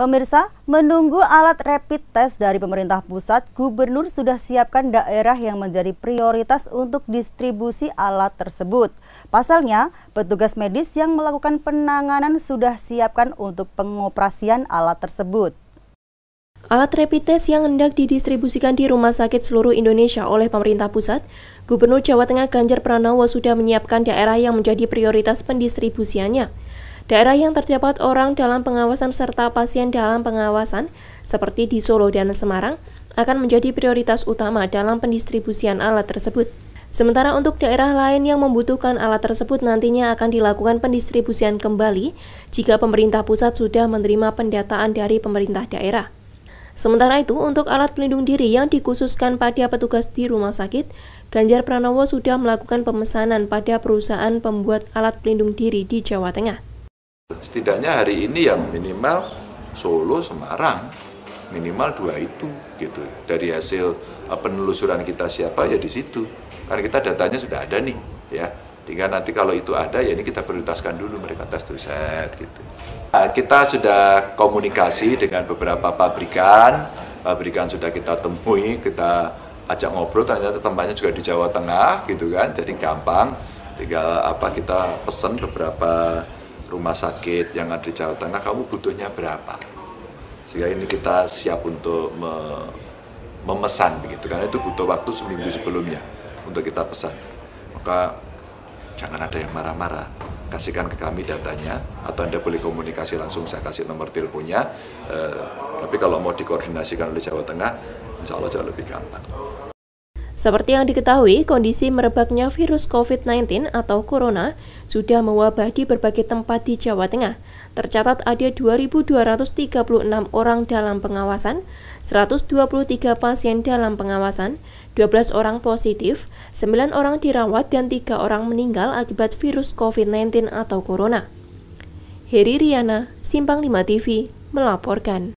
Pemirsa, menunggu alat rapid test dari pemerintah pusat, Gubernur sudah siapkan daerah yang menjadi prioritas untuk distribusi alat tersebut. Pasalnya, petugas medis yang melakukan penanganan sudah siapkan untuk pengoperasian alat tersebut. Alat rapid test yang hendak didistribusikan di rumah sakit seluruh Indonesia oleh pemerintah pusat, Gubernur Jawa Tengah Ganjar Pranowo sudah menyiapkan daerah yang menjadi prioritas pendistribusiannya. Daerah yang terdapat orang dalam pengawasan serta pasien dalam pengawasan, seperti di Solo dan Semarang, akan menjadi prioritas utama dalam pendistribusian alat tersebut. Sementara untuk daerah lain yang membutuhkan alat tersebut nantinya akan dilakukan pendistribusian kembali jika pemerintah pusat sudah menerima pendataan dari pemerintah daerah. Sementara itu, untuk alat pelindung diri yang dikhususkan pada petugas di rumah sakit, Ganjar Pranowo sudah melakukan pemesanan pada perusahaan pembuat alat pelindung diri di Jawa Tengah. Setidaknya hari ini yang minimal Solo, Semarang, minimal dua itu gitu. Dari hasil eh, penelusuran kita siapa ya di situ. Karena kita datanya sudah ada nih, ya. Tinggal nanti kalau itu ada ya ini kita prioritaskan dulu mereka tes to set gitu. Nah, kita sudah komunikasi dengan beberapa pabrikan, pabrikan sudah kita temui, kita ajak ngobrol ternyata tempatnya juga di Jawa Tengah gitu kan. Jadi gampang tinggal apa kita pesan beberapa rumah sakit yang ada di Jawa Tengah kamu butuhnya berapa? Sehingga ini kita siap untuk me memesan begitu karena itu butuh waktu seminggu sebelumnya untuk kita pesan. Maka jangan ada yang marah-marah. Kasihkan ke kami datanya atau anda boleh komunikasi langsung saya kasih nomor teleponnya. Eh, tapi kalau mau dikoordinasikan oleh Jawa Tengah insya Allah jauh lebih gampang seperti yang diketahui, kondisi merebaknya virus COVID-19 atau corona sudah mewabah di berbagai tempat di Jawa Tengah. Tercatat ada 2.236 orang dalam pengawasan, 123 pasien dalam pengawasan, 12 orang positif, 9 orang dirawat dan 3 orang meninggal akibat virus COVID-19 atau corona. Heri Riana, Simpang 5 TV, melaporkan.